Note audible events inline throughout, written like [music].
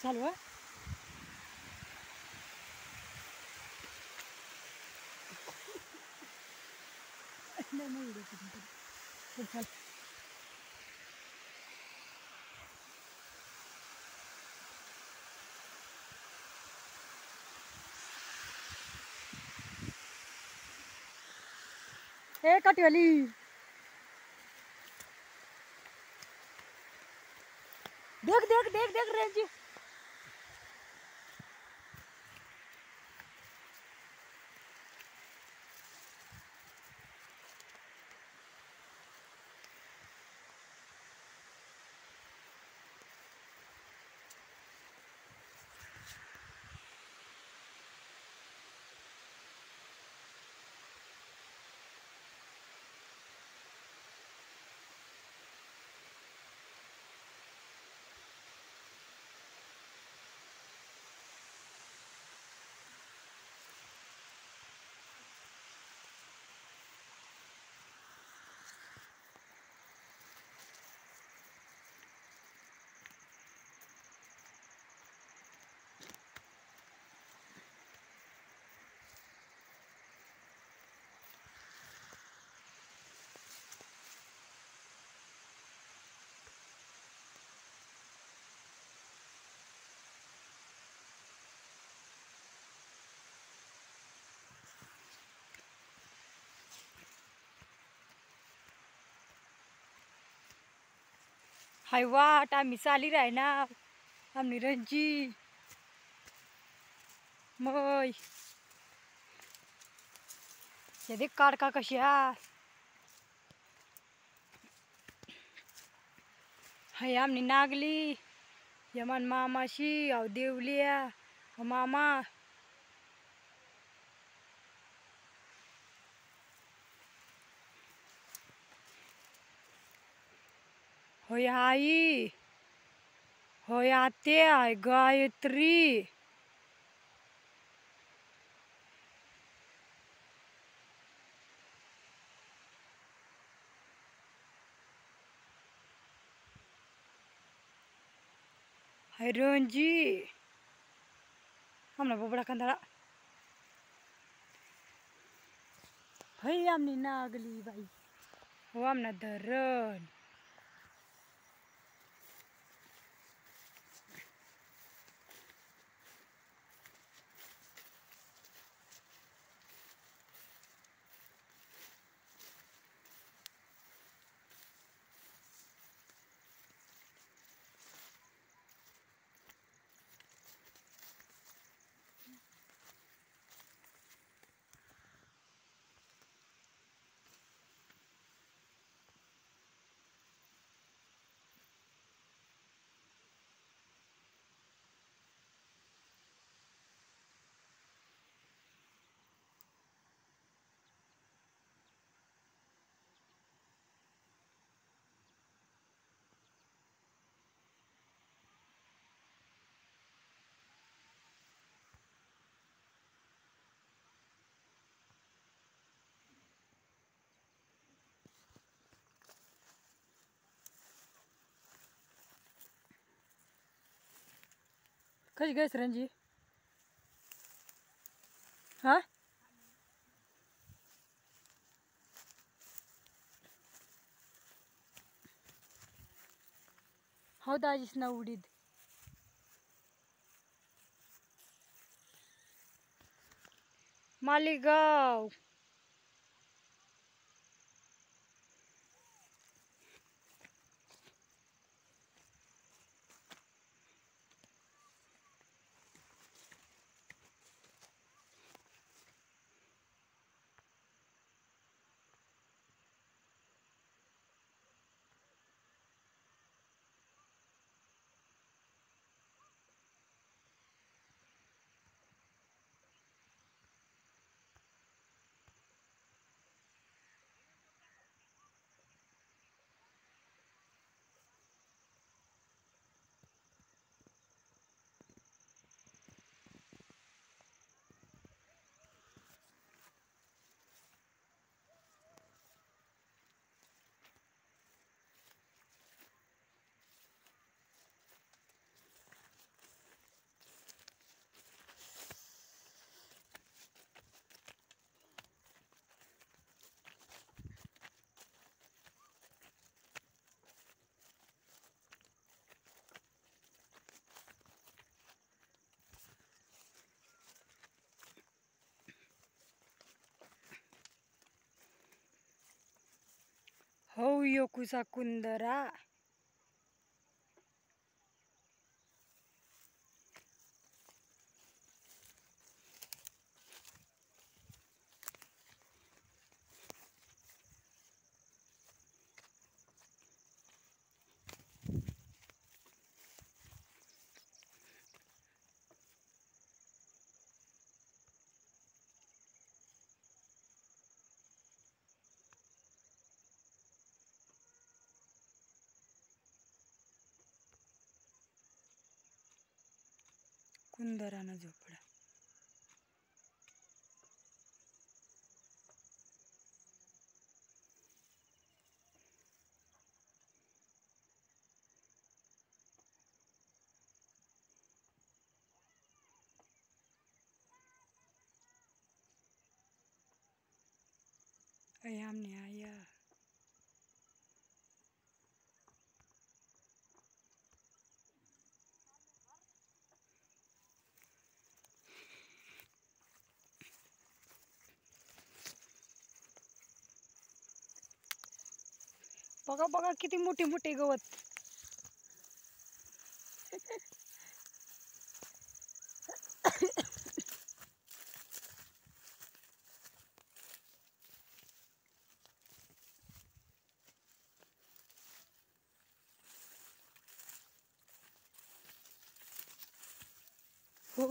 Salud. No, no, no, चल ए कटिवाली देख देख देख देख रेंजी. हाय वाट आम्ही चाली राहणार. ना आम्ही रंजी. मय. हे देख काडका कशी आहे हाय आमनी नागली. यमान मामाशी अव देवल्या मामा. होय आई होय आत्या आहे गायत्री हाय रंजी आमना बोबडा कांदळा हय आमनी नागली बाई हो आमना कशी गैस रंजी हा? हो दाजीस ना उडीद. मालेगाव. हौ यो कुसा कुन्दरा कुंदरानं झोपडा. अय आमने आया बघा बघा किती मोठी मोठी गवत. हो.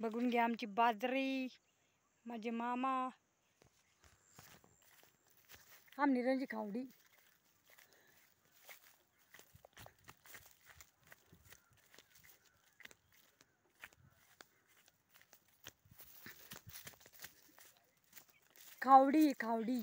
बघून घ्या आमची बाजरी माझे मामा. आमनी निरंजी खावडी खावडी खावडी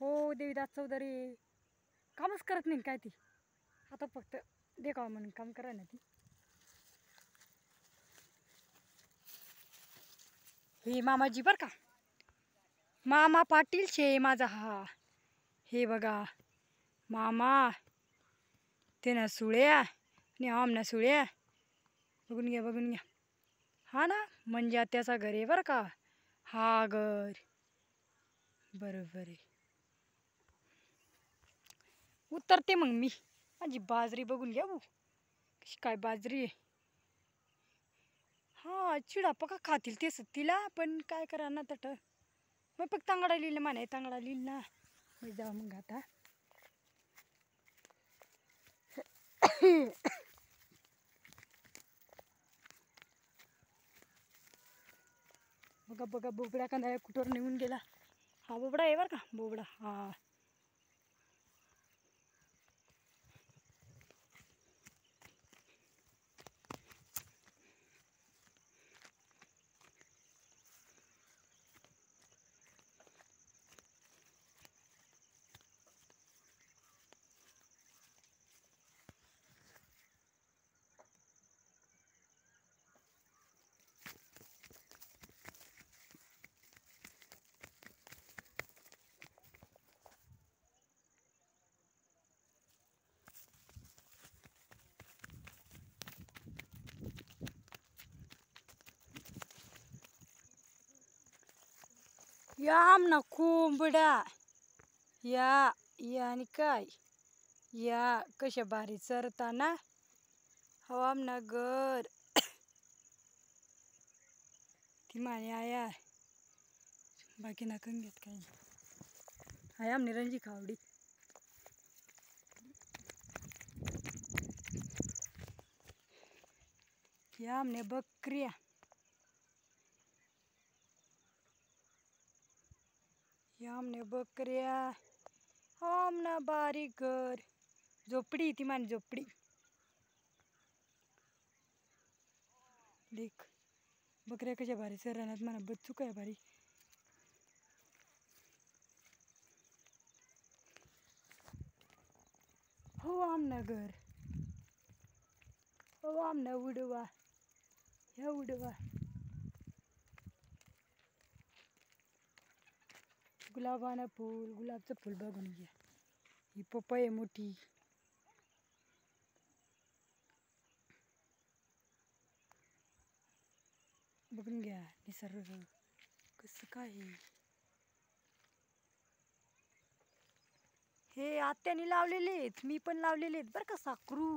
हो देवीदास चौधरी. कामच करत नाही काय ती? आता फक्त देखावा म्हणून काम करा ना ती हे मामाजी बरं का मामा पाटील शे माझा हा हे बघा मामा ते ना सुळ्या आणि आम ना सुळ्या बघून घ्या बघून घ्या हा ना म्हणजे त्याचा घर आहे बरं का हा घर बरोबर आहे उतरते मग मी माझी बाजरी बघून घ्या भाऊ. कशी काय बाजरी आहे. हां चिडा का खातील तेच तिला पण काय करा ना तट. मग फक्त तांगडा लिहिलं म्हणे तांगडा लिहिलं ना. मग जाऊ मग आता. [coughs] बघा बघा बोबडा कांदा कुठवर निघून गेला. हा बोबडा आहे बरं का बोबडा. हा. या आमना कोंबडा या या आणि काय या कशा भारी चरताना हो आमना घर ती माने आया बाकी नाकून घेत काही आया आमने रंजी खावडी या आमने बकरिया आमने बकऱ्या आमना बारीक घर झोपडी ती मान झोपडी. देख बकऱ्या कशा भारी सरानात म्हणा बच्चू काय भारी. हो आमना घर हो आमना उडवा ह्या उडवा. गुलाबानं फूल गुलाबचं फूल बघून घ्या. ही पपई आहे मोठी. बघून घ्या निसर्ग कसं काय हे आत्याने लावलेले आहेत मी पण लावलेले आहेत बरं का साकरू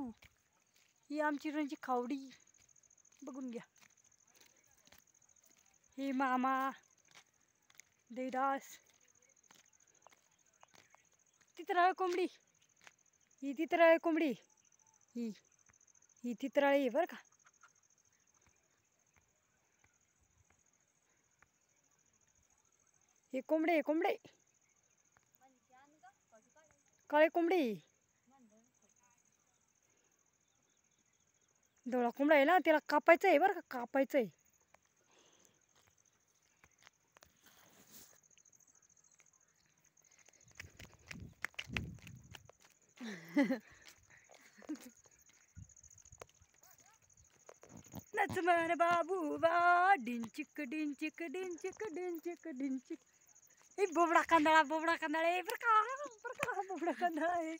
ही आमची रंजी खावडी. बघून घ्या. हे मामा देदास तित्राळ कोंबडी. ही तित्राळ कोंबडी. ही ही तितराळी आहे बरं का. हे कोंबडे आहे, कोंबडे. काळे कोंबडी. डोळा कोंबडा आहे ना त्याला कापायचं आहे बरं का कापायचं आहे नच मन बाबू बा डिंचिक डिंचिक डिंचिक डिंचिक डिंचिक. हे बोबडा कांदळा बोबडा कांदळा आहे बरं का बरं का बोबडा कांदळा आहे